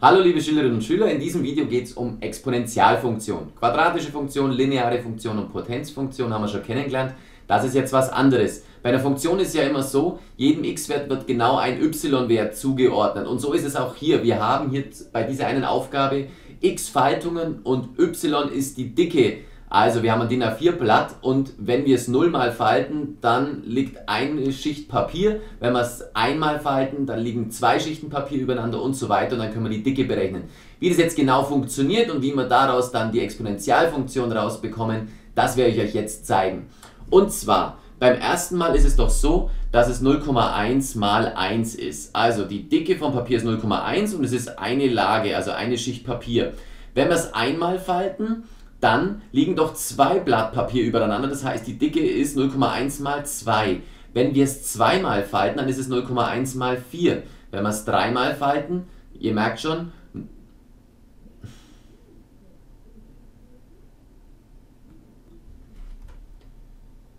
Hallo liebe Schülerinnen und Schüler, in diesem Video geht es um Exponentialfunktion. Quadratische Funktion, lineare Funktion und Potenzfunktion haben wir schon kennengelernt. Das ist jetzt was anderes. Bei einer Funktion ist ja immer so, jedem x-Wert wird genau ein y-Wert zugeordnet. Und so ist es auch hier. Wir haben hier bei dieser einen Aufgabe x Faltungen und y ist die Dicke also wir haben ein DIN A4-Blatt und wenn wir es nullmal falten, dann liegt eine Schicht Papier. Wenn wir es einmal falten, dann liegen zwei Schichten Papier übereinander und so weiter und dann können wir die Dicke berechnen. Wie das jetzt genau funktioniert und wie wir daraus dann die Exponentialfunktion rausbekommen, das werde ich euch jetzt zeigen. Und zwar, beim ersten Mal ist es doch so, dass es 0,1 mal 1 ist. Also die Dicke vom Papier ist 0,1 und es ist eine Lage, also eine Schicht Papier. Wenn wir es einmal falten, dann liegen doch zwei Blatt Papier übereinander. Das heißt, die Dicke ist 0,1 mal 2. Wenn wir es zweimal falten, dann ist es 0,1 mal 4. Wenn wir es dreimal falten, ihr merkt schon,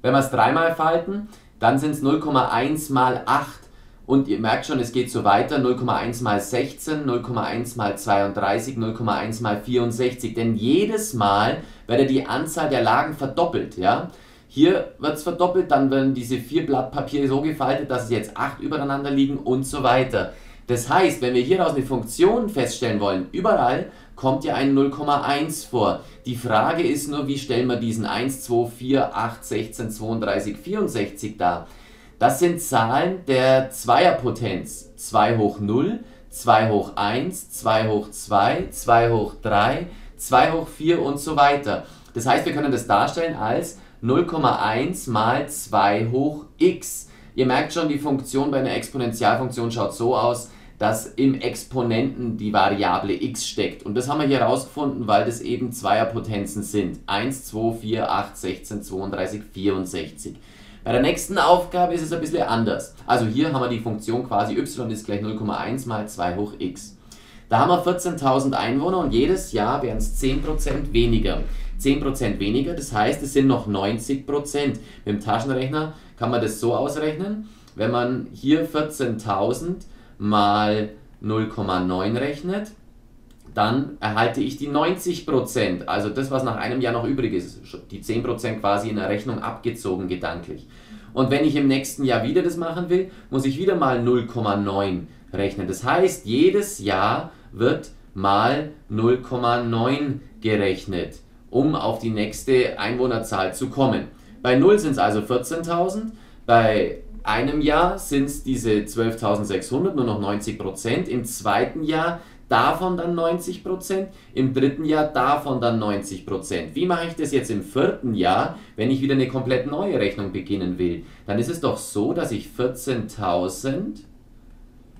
wenn wir es dreimal falten, dann sind es 0,1 mal 8. Und ihr merkt schon, es geht so weiter, 0,1 mal 16, 0,1 mal 32, 0,1 mal 64. Denn jedes Mal werde die Anzahl der Lagen verdoppelt. Ja? Hier wird es verdoppelt, dann werden diese vier Blatt Papier so gefaltet, dass es jetzt acht übereinander liegen und so weiter. Das heißt, wenn wir hieraus eine Funktion feststellen wollen, überall kommt ja ein 0,1 vor. Die Frage ist nur, wie stellen wir diesen 1, 2, 4, 8, 16, 32, 64 dar? Das sind Zahlen der Zweierpotenz. 2 hoch 0, 2 hoch 1, 2 hoch 2, 2 hoch 3, 2 hoch 4 und so weiter. Das heißt, wir können das darstellen als 0,1 mal 2 hoch x. Ihr merkt schon, die Funktion bei einer Exponentialfunktion schaut so aus, dass im Exponenten die Variable x steckt. Und das haben wir hier herausgefunden, weil das eben Zweierpotenzen sind. 1, 2, 4, 8, 16, 32, 64. Bei der nächsten Aufgabe ist es ein bisschen anders. Also hier haben wir die Funktion quasi y ist gleich 0,1 mal 2 hoch x. Da haben wir 14.000 Einwohner und jedes Jahr werden es 10% weniger. 10% weniger, das heißt, es sind noch 90%. Mit dem Taschenrechner kann man das so ausrechnen, wenn man hier 14.000 mal 0,9 rechnet, dann erhalte ich die 90%, also das, was nach einem Jahr noch übrig ist, die 10% quasi in der Rechnung abgezogen gedanklich. Und wenn ich im nächsten Jahr wieder das machen will, muss ich wieder mal 0,9 rechnen. Das heißt, jedes Jahr wird mal 0,9 gerechnet, um auf die nächste Einwohnerzahl zu kommen. Bei 0 sind es also 14.000, bei einem Jahr sind es diese 12.600, nur noch 90%, im zweiten Jahr davon dann 90%, im dritten Jahr davon dann 90%. Wie mache ich das jetzt im vierten Jahr, wenn ich wieder eine komplett neue Rechnung beginnen will? Dann ist es doch so, dass ich 14.000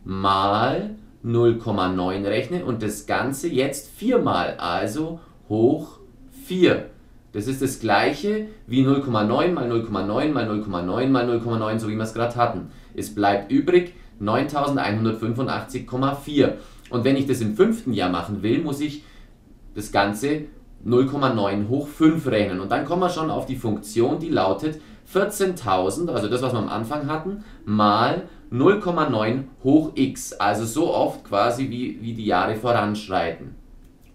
mal 0,9 rechne und das Ganze jetzt viermal, also hoch 4. Das ist das gleiche wie 0,9 mal 0,9 mal 0,9 mal 0,9, so wie wir es gerade hatten. Es bleibt übrig 9185,4. Und wenn ich das im fünften Jahr machen will, muss ich das Ganze 0,9 hoch 5 rechnen. Und dann kommen wir schon auf die Funktion, die lautet 14.000, also das, was wir am Anfang hatten, mal 0,9 hoch x. Also so oft quasi, wie, wie die Jahre voranschreiten.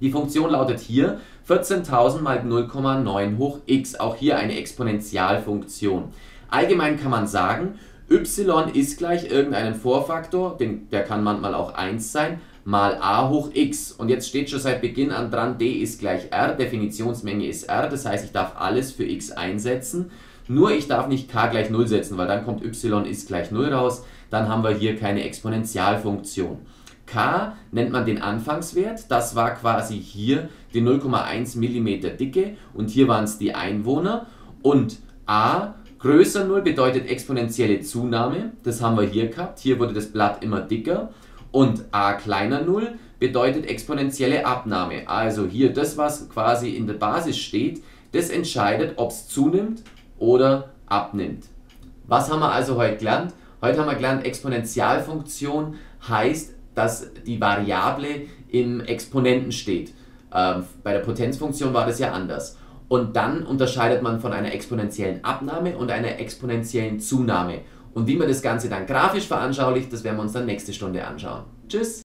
Die Funktion lautet hier 14.000 mal 0,9 hoch x. Auch hier eine Exponentialfunktion. Allgemein kann man sagen, y ist gleich irgendeinen Vorfaktor, den, der kann manchmal auch 1 sein, mal a hoch x. Und jetzt steht schon seit Beginn an dran, d ist gleich r, Definitionsmenge ist r, das heißt, ich darf alles für x einsetzen. Nur ich darf nicht k gleich 0 setzen, weil dann kommt y ist gleich 0 raus, dann haben wir hier keine Exponentialfunktion. k nennt man den Anfangswert, das war quasi hier die 0,1 mm Dicke. Und hier waren es die Einwohner. Und a größer 0 bedeutet exponentielle Zunahme, das haben wir hier gehabt, hier wurde das Blatt immer dicker und a kleiner 0 bedeutet exponentielle Abnahme. Also hier das, was quasi in der Basis steht, das entscheidet, ob es zunimmt oder abnimmt. Was haben wir also heute gelernt? Heute haben wir gelernt, Exponentialfunktion heißt, dass die Variable im Exponenten steht. Ähm, bei der Potenzfunktion war das ja anders. Und dann unterscheidet man von einer exponentiellen Abnahme und einer exponentiellen Zunahme. Und wie man das Ganze dann grafisch veranschaulicht, das werden wir uns dann nächste Stunde anschauen. Tschüss!